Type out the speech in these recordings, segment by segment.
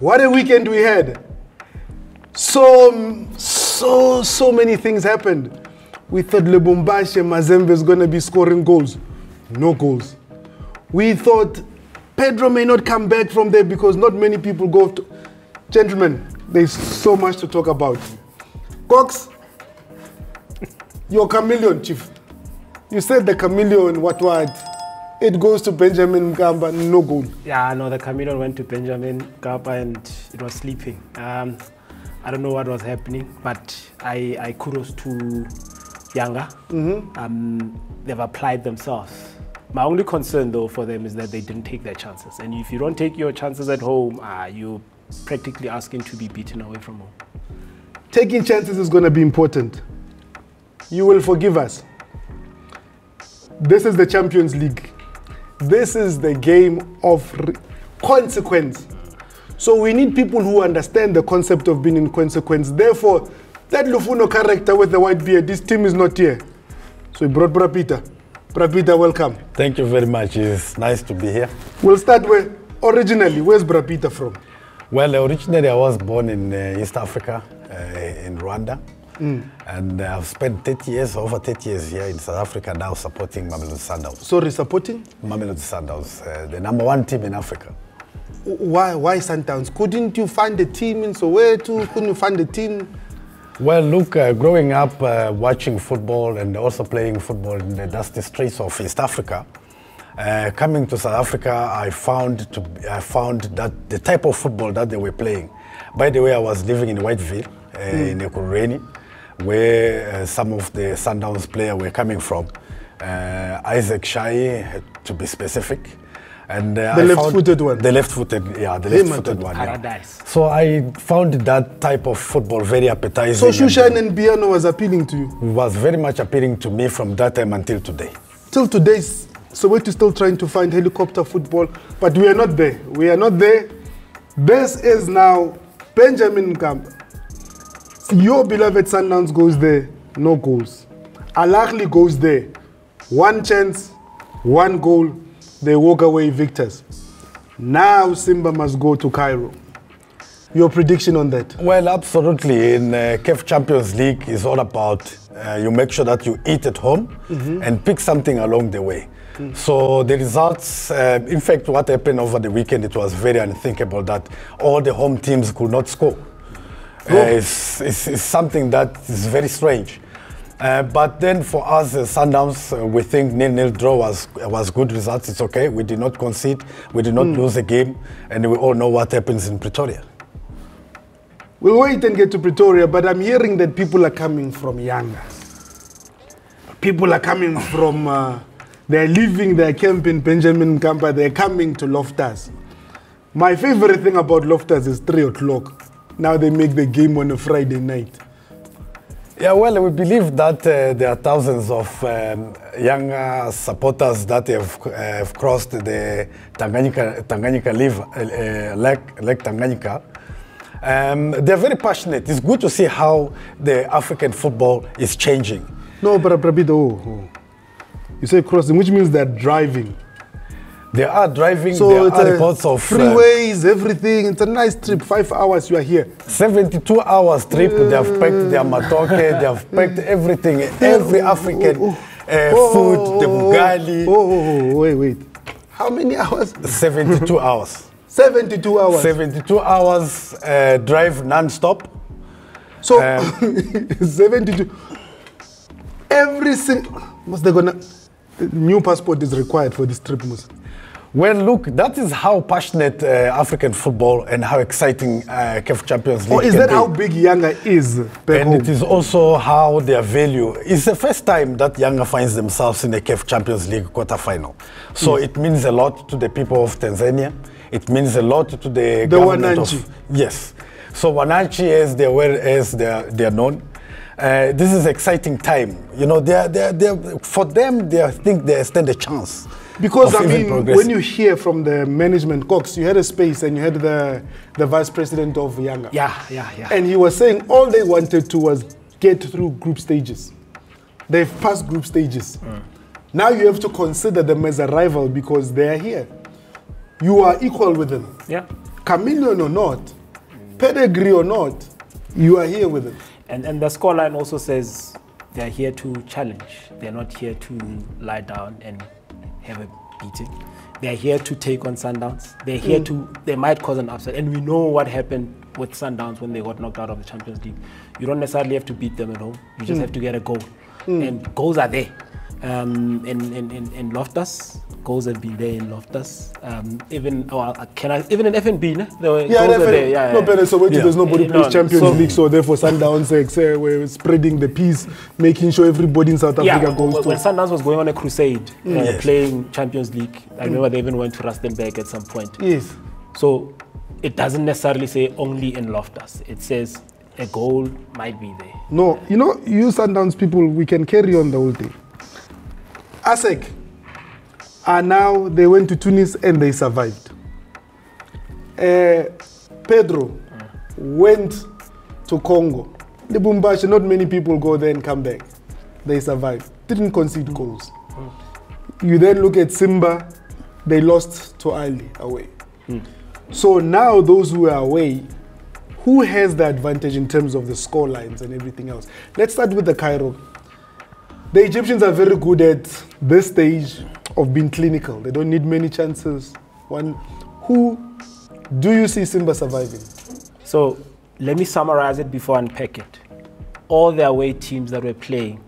What a weekend we had. So, so, so many things happened. We thought Lubumbashi Mazembe is going to be scoring goals. No goals. We thought Petro may not come back from there because not many people go to. Gentlemen, there's so much to talk about. Cox, your chameleon, chief. You said the chameleon, what, what? It goes to Benjamin Mkapa, no goal. Yeah, no, the chameleon went to Benjamin Mkapa and it was sleeping. Um, I don't know what was happening, but I, I kudos to Yanga. Um, they've applied themselves. My only concern, though, for them is that they didn't take their chances. And if you don't take your chances at home, uh, you're practically asking to be beaten away from home. Taking chances is going to be important. You will forgive us. This is the Champions League. This is the game of consequence. So we need people who understand the concept of being in consequence. Therefore, that Lufuno character with the white beard, this team is not here. So we brought Brapita. Brapita, welcome. Thank you very much. It's nice to be here. We'll start with originally, where's Brapita from? Well, originally I was born in uh, East Africa, uh, in Rwanda. And uh, I've spent 30 years, over 30 years here in South Africa now supporting Mamelodi Sundowns. Sorry, supporting? Mamelodi Sundowns, uh, the number one team in Africa. Why, why Sundowns? Couldn't you find a team in Soweto? Couldn't you find a team? Well, look, uh, growing up uh, watching football and also playing football in the dusty streets of East Africa, uh, coming to South Africa, I found to, I found that the type of football that they were playing. By the way, I was living in Whiteville, uh, in Ekurhuleni, where uh, some of the Sundowns players were coming from. Uh, Isaac Shai, to be specific. And uh, The I found- left-footed one? The left-footed, yeah, the left-footed Anton. one. yeah. Paradise. So I found that type of football very appetizing. So Shoeshine and Piano was appealing to you. was very much appealing to me from that time until today. Till today, Soweto is still trying to find helicopter football, but we are not there. We are not there. This is now Benjamin Mkapa. Your beloved Sundowns goes there, no goals. Al Ahly goes there, one chance, one goal, they walk away victors. Now Simba must go to Cairo. Your prediction on that? Well, absolutely. In uh, CAF Champions League, it's all about uh, you make sure that you eat at home and pick something along the way. So the results, uh, in fact, what happened over the weekend, it was very unthinkable that all the home teams could not score. It's, it's, it's something that is very strange. Uh, but then for us, uh, Sundowns, uh, we think nil-nil draw was was good results. It's okay. We did not concede. We did not lose a game, and we all know what happens in Pretoria. We'll wait and get to Pretoria, but I'm hearing that people are coming from Yanga. People are coming from, uh, they're leaving their camp in Benjamin Mkapa, they're coming to Loftus. My favorite thing about Loftus is 3 o'clock. Now they make the game on a Friday night. Yeah, well, we believe that uh, there are thousands of um, young uh, supporters that have, uh, have crossed the Tanganyika, Tanganyika River, uh, Lake, Lake Tanganyika. Um, they're very passionate. It's good to see how the African football is changing. No, but Brabida, oh, oh. You say crossing, which means they're driving. They are driving, So there it's are a reports of uh, freeways, everything. It's a nice trip. Five hours, you are here. 72 hours trip. They have packed their matoke, they have packed everything, every African uh, food, the bugali. Oh, oh, oh, wait, wait. How many hours? 72 hours. 72 hours. 72 hours uh, drive non-stop. So, 72. Every single. What's they gonna. New passport is required for this trip, Musa. Well, look, that is how passionate uh, African football and how exciting uh, CAF Champions League Or is that be. how big Yanga is and home? it is also how their value. It's the first time that Yanga finds themselves in the CAF Champions League quarter-final. So Hmm. it means a lot to the people of Tanzania. It means a lot to the, The government Wananchi. of yes. So Wananchi, as they were, as they are, they are known. Uh, this is exciting time. You know, they are, they are, they are, for them, they think they stand a chance. Because I mean, when you hear from the management, Cox, you had a space and you had the, the vice president of Yanga. Yeah, yeah, yeah. And he was saying all they wanted to was get through group stages. They've passed group stages. Mm. Now you have to consider them as a rival because they are here. You are equal with them. yeah. chameleon or not, pedigree or not, you are here with them. And, and the scoreline also says they're here to challenge. They're not here to lie down and have a beating. They're here to take on Sundowns. They're here mm. to, they might cause an upset. And we know what happened with Sundowns when they got knocked out of the Champions League. You don't necessarily have to beat them at home. You just mm. have to get a goal. Mm. And goals are there. Um, in, in, in, in Loftus, goals have been there in Loftus. Um, even, oh, uh, can I, even in FNB, ne? there were Yeah, goals were definitely. there. Yeah, no, yeah. but so Yeah. there's nobody Eh, plays no, Champions so- League, so therefore Sundowns eh, we're spreading the peace, making sure everybody in South Yeah, Africa goes when, to. when Sundowns was going on a crusade, uh, Yes. playing Champions League, I remember they even went to Rustenburg at some point. Yes. So it doesn't necessarily say only in Loftus. It says a goal might be there. No, you know, you Sundowns people, we can carry on the whole thing. ASEC are now, they went to Tunis and they survived. Uh, Petro went to Congo. Lubumbashi, not many people go there and come back. They survived. Didn't concede goals. You then look at Simba, they lost to Ali away. So now those who are away, who has the advantage in terms of the score lines and everything else? Let's start with the Cairo. The Egyptians are very good at this stage of being clinical. They don't need many chances. One, who do you see Simba surviving? So let me summarize it before I unpack it. All the away teams that were playing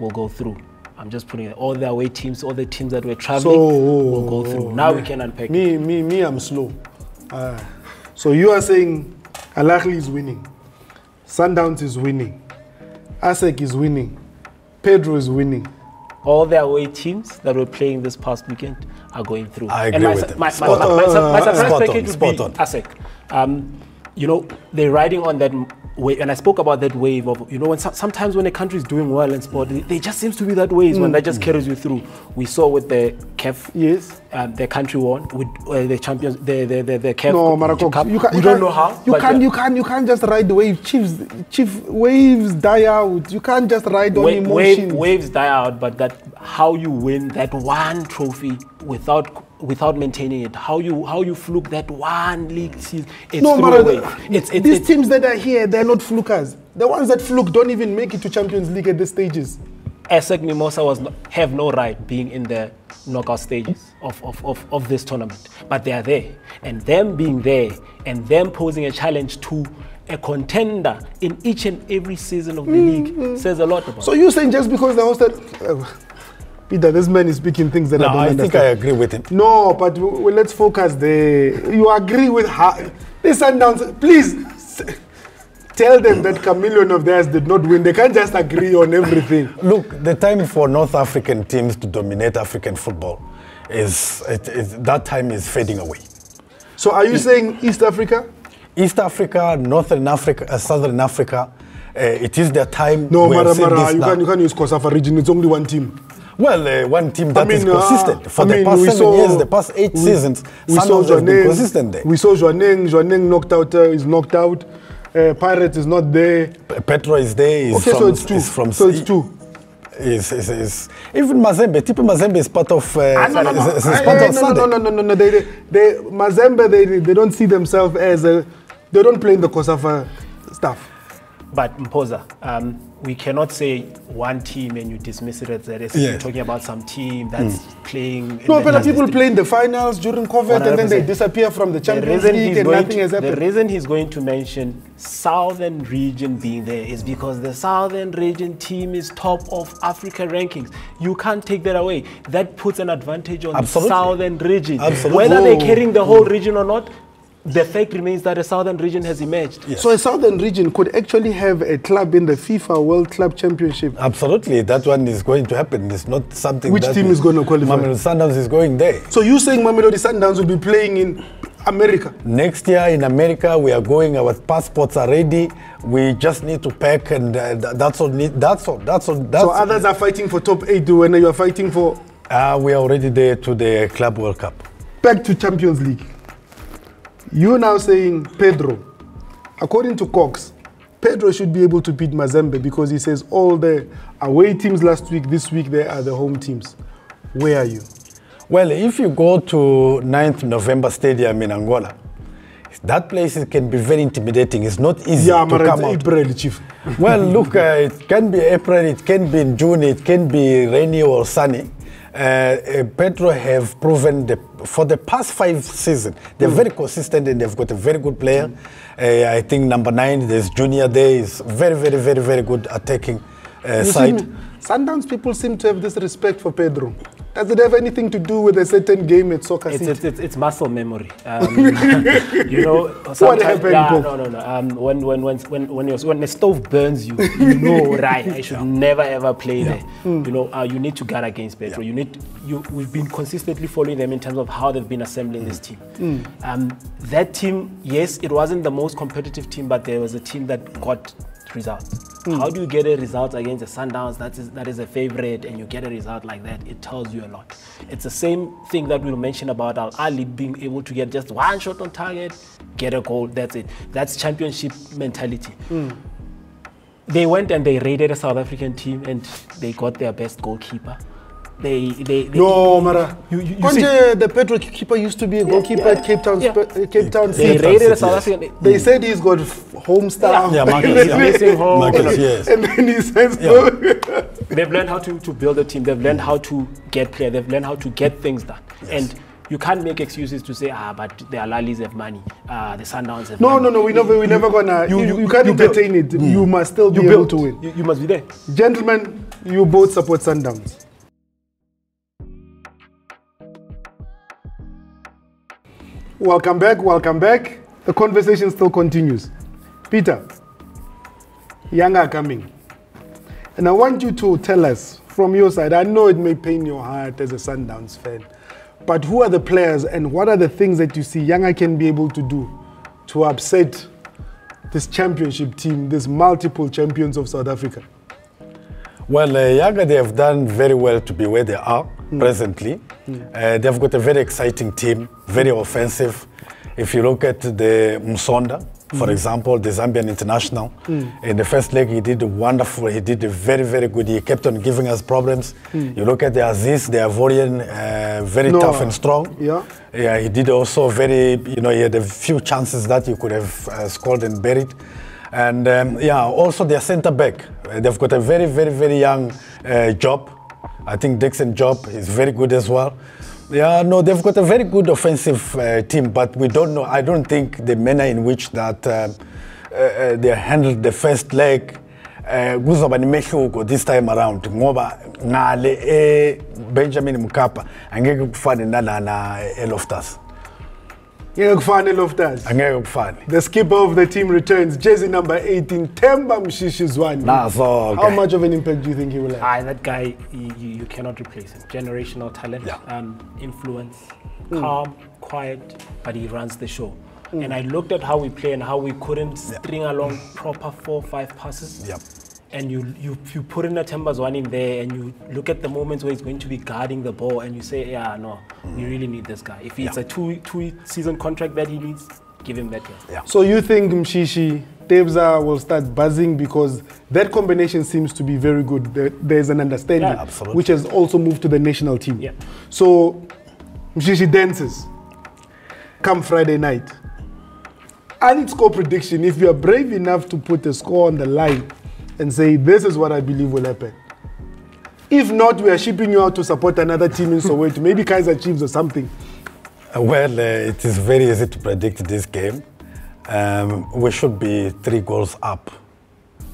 will go through. I'm just putting it. All the away teams, all the teams that were traveling will go through. Now we can unpack it. Me, me, me, I'm slow. Ah. so you are saying Al Ahly is winning, Sundowns is winning, ASEC is winning, Petro is winning. all the away teams that were playing this past weekend are going through. I And agree my, with them. My, my, my, my, my Uh, surprise spot on, package would be on. ASEC. Um, you know, they're riding on that wave, and I spoke about that wave of, you know, when so- sometimes when a country is doing well in sport, it, there just seems to be that wave when that just carries you through. We saw with the CAF, Yes. um, the country won with uh, the champions, the the the, the CAF No, Cup. You, can, you don't know how. You can't, uh, you can't, you can't just ride the wave. Chiefs, chief waves die out. You can't just ride on Wa- emotions. wave, waves die out, but that how you win that one trophy without without maintaining it, how you how you fluke that one league season, it's no, through uh, Mara. It's, it's, these it's, teams that are here, they're not flukers. The ones that fluke don't even make it to Champions League at the stages. ASEC Mimosa was not, have no right being in the knockout stages of, of, of, of this tournament, but they are there, and them being there and them posing a challenge to a contender in each and every season of the mm, league mm. says a lot about. So you're saying just because they hosted, uh, Peter, this man is speaking things that No, I don't I understand. think I agree with him. No, but let's focus there. You agree with her. This Sundowns, please tell them that chameleon of theirs did not win. They can't just agree on everything. Look, the time for North African teams to dominate African football is it, it, that time is fading away. So are you saying East Africa? East Africa, Northern Africa, uh, Southern Africa, uh, it is their time. No, Mara, Mara, you can't, you can't use COSAFA region. It's only one team. Well, uh, one team that is mean, uh, consistent for I the mean, past seven saw- years, the past eight we- seasons. We saw Sundowns have been Jwaneng. consistent there. We saw Jwaneng. Jwaneng knocked out. Uh, is knocked out. Uh, Pirates is not there. Petro is there. Is Okay, from, so it's two. From so it's two. Is, is, is, even Mazembe, TP Mazembe is part of. Uh, Ah, no, no, no. is, is Ah, part eh, of no, no, no, no, no, no, no. They, they, they, Mazembe, they, they don't see themselves as a. They don't play in the COSAFA stuff. But Mpoza, um, we cannot say one team and you dismiss it as that. As Yeah. You're talking about some team that's hmm. playing. No, then but has people this- play in the finals during COVID and then they disappear from the The Champions reason, League and nothing to, has the reason he's going to mention Southern region being there is because the Southern region team is top of Africa rankings. You can't take that away. That puts an advantage on Absolutely. the Southern region. Absolutely. Whether they're Oh. carrying the whole mm. region or not, the fact remains that a Southern region has emerged. So a southern region could actually have a club in the FIFA World Club Championship. Absolutely, that one is going to happen. It's not something. Which that team is gonna qualify? Mamelodi Sundowns is going there. So you saying Mamelodi Sundowns will be playing in America? Next year in America, we are going. Our passports are ready. We just need to pack, and uh, that's all. That's all. That's all. That's So others are fighting for top eight when you are fighting for Uh, we are already there to the Club World Cup. back to Champions League. You're now saying Petro. According to Cox, Petro should be able to beat Mazembe because he says all the away teams last week, this week, they are the home teams. Where are you? Well, if you go to 9th November Stadium in Angola, That place can be very intimidating. It's not easy Yeah, to come out. April, chief. well, look, uh, it can be April, it can be in June, it can be rainy or sunny. Uh, uh, Petro have proven the, for the past five seasons, they're very consistent and they've got a very good player. Uh, I think number nine, there's Junior there, is very, very, very, very good attacking uh, side. Sundowns people seem to have this respect for Petro. Does it have anything to do with a certain game at Soccer It's, it's, it's, it's muscle memory. Um, you know, sometimes, happened, yeah, no, no, no. Um, when, when, when, when, when, you're, when the stove burns you, you know, right, I should never ever play there. Hmm. You know, uh, you need to guard against Petro. You need, you, we've been consistently following them in terms of how they've been assembling this team. Hmm. Um, that team, yes, it wasn't the most competitive team, but there was a team that got results. Hmm. How do you get a result against the Sundowns that is, that is a favorite and you get a result like that? It tells you a lot. It's the same thing that we'll mention about Al Ahly being able to get just one shot on target, get a goal, that's it. That's championship mentality. Hmm. They went and they raided a South African team and they got their best goalkeeper. They, they, they no, Mara. You- you- you Konje, the Petro keeper used to be a goalkeeper at Cape Town. Yeah. Uh, Cape Town they City. raided City, South yes. African. They said he's got home staff. Yeah, Marques, and, yeah. then, Missing home. Marques, yes. and then he says, Yeah. They've learned how to, to build a team. They've learned how to get players. They've learned how to get things done. And you can't make excuses to say, ah, but the Alalis have money. Ah, the Sundowns have no, money. no, no, no, we never, we never gonna. You, you, can't you build. entertain it. You must still be You able build. to win. You, you must be there. Gentlemen, you both support Sundowns. Welcome back, welcome back. The conversation still continues. Peter, Yanga are coming. And I want you to tell us from your side, I know it may pain your heart as a Sundowns fan, but who are the players and what are the things that you see Yanga can be able to do to upset this championship team, this multiple champions of South Africa? Well, uh, Yanga, they have done very well to be where they are presently. Uh, they've got a very exciting team, very offensive. If you look at the Musonda, for example, the Zambian international, in the first leg he did wonderful. He did very, very good. He kept on giving us problems. You look at the Aziz, the Ivorian, uh, very Noah. tough and strong. Yeah. Yeah, he did also very, you know, he had a few chances that he could have uh, scored and buried. And um, yeah, also their centre back. Uh, they've got a very, very, very young uh, Job. I think Dickson Job is very good as well. Yeah, no, they've got a very good offensive uh, team, but we don't know. I don't think the manner in which that um, uh, uh, they handled the first leg uh, kuzoba nemehluko this time around ngoba ngale ebenjamin mkapa angeke kufane nalana eloftus Yeah, Kufane Loftus. angeke kufane The skipper of the team returns, jersey number 18, Themba Mshishizwani. nazo How much of an impact do you think he will have? That guy, you, you you cannot replace him. Generational talent, Yeah. um, influence, calm, quiet, but he runs the show. And I looked at how we play and how we couldn't string along proper four, five passes. Yep. And you, you you put in a Themba Zwane in there, and you look at the moments where he's going to be guarding the ball, and you say, yeah, no, we really need this guy. If it's Yeah. a two two season contract that he needs, give him that guy. Yeah. So you think Mshishi, Tebza will start buzzing because that combination seems to be very good. There- There's an understanding, Yeah, absolutely. which has also moved to the national team. Yeah. So Mshishi dances. Come Friday night. And need score prediction. If you are brave enough to put a score on the line and say, this is what I believe will happen. If not, we are shipping you out to support another team in Soweto, maybe Kaiser Chiefs or something. Well, uh, it is very easy to predict this game. Um, we should be three goals up.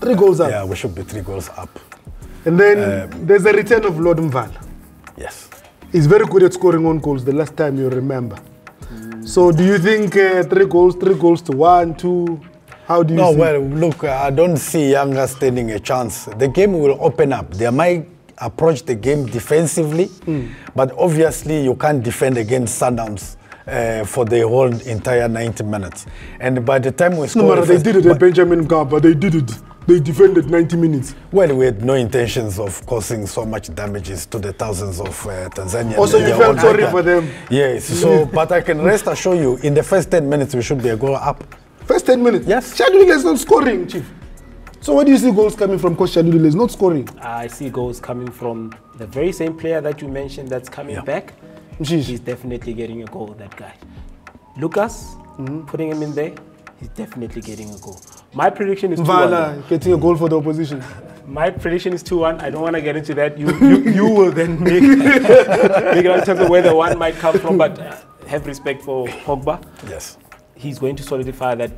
Three goals up. Yeah, we should be three goals up. And then there's a return of Lord Mvala. Yes. He's very good at scoring on goals, the last time you remember. So do you think uh, three goals, three goals to one, two? How do you No, see? well, look, I don't see Yanga standing a chance. The game will open up. They might approach the game defensively, but obviously you can't defend against Sundowns uh, for the whole entire 90 minutes. And by the time we no matter, the they did it at Benjamin Mkapa, they did it. They defended 90 minutes. well, we had no intentions of causing so much damages to the thousands of uh, Tanzanians. Also, you felt sorry for them. Yes, so, but I can rest assure you, in the first 10 minutes, we should be a goal up. First 10 minutes. Yes. Shalulile is not scoring, Chief. So where do you see goals coming from? Coach Shalulile is not scoring. I see goals coming from the very same player that you mentioned that's coming Yeah. back. Mshishi. He's definitely getting a goal, that guy. Lucas, putting him in there, he's definitely getting a goal. My prediction is 2 Vala getting a goal for the opposition. My prediction is 2 1. I don't want to get into that. You, you, you will then make, make it out in terms of where the one might come from, but uh, have respect for Pogba. Yes. He's going to solidify that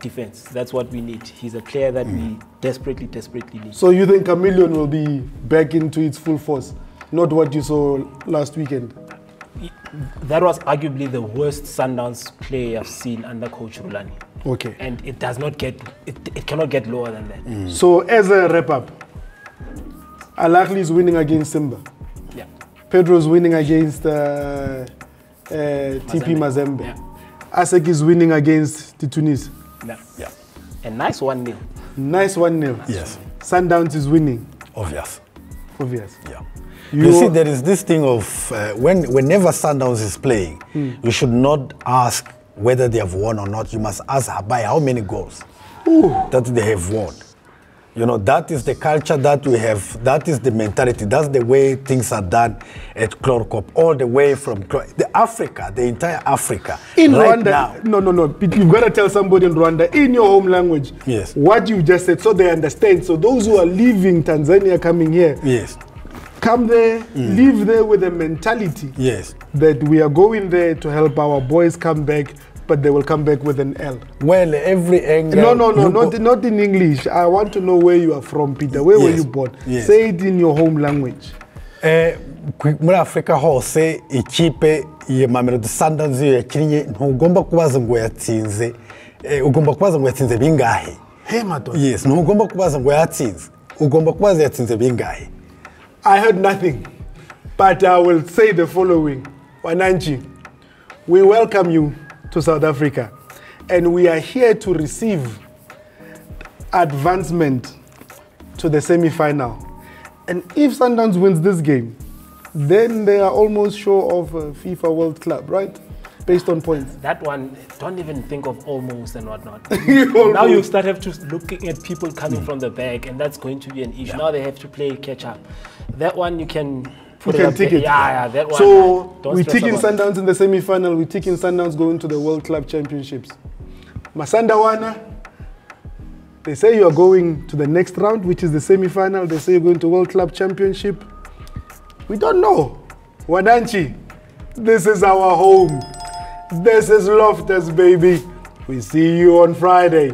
defense. That's what we need. He's a player that we desperately, desperately need. So you think Chameleon will be back into its full force? Not what you saw last weekend. That was arguably the worst Sundowns play I've seen under Coach Rulani. Okay. And it does not get, it, it cannot get lower than that. So as a wrap up, Al is winning against Simba. Yeah. Petro's winning against uh, uh, TP Mazembe. Yeah. ASEC is winning against the Tunis. yeah. Yeah. A nice 1 0. Nice 1 0. Yes. Sundowns is winning. Obvious. Obvious. Yeah. You- You, see, there is this thing of uh, when whenever Sundowns is playing, you should not ask whether they have won or not. You must ask by how many goals that they have won. You know, that is the culture that we have. That is the mentality. That's the way things are done at Chloorkop, all the way from the Africa, the entire Africa. In right Rwanda, now. no, no, no. You've got to tell somebody in Rwanda in your home language Yes. what you just said so they understand. So those who are leaving Tanzania coming here, Yes, come there, mm. live there with a mentality yes. that we are going there to help our boys come back, but they will come back with an L. Well, every angle. No, no, no, not, not in English. I want to know where you are from, Peter. Where were you born? yes. Say it in your home language. Eh, muri afurika hose ikipe ya mamelodi sundowns iyo yakinnye ntugomba kubaza ngo yatsinze eh, ugomba kubaza ngo yatsinze bingahe yes ntugomba kubaza ngo yatsinze ugomba kubaza yatsinze bingahe I heard nothing, but I will say the following. Wananchi, we welcome you to South Africa, and we are here to receive advancement to the semi-final. And if Sundowns wins this game, then they are almost sure of FIFA World Club, right? Based on points. That one, don't even think of almost and whatnot. now you start have to looking at people coming from the back, and that's going to be an issue. Now they have to play catch up. That one you can We can tick it. Yeah, yeah, that one. So we stress taking. Sundowns in the semi-final. We taking Sundowns going to the World Club Championships. Masandawana, they say you are going to the next round, which is the semi-final. They say you're going to World Club Championship. We don't know. Wananchi, this is our home. This is Loftus, baby. We see you on Friday.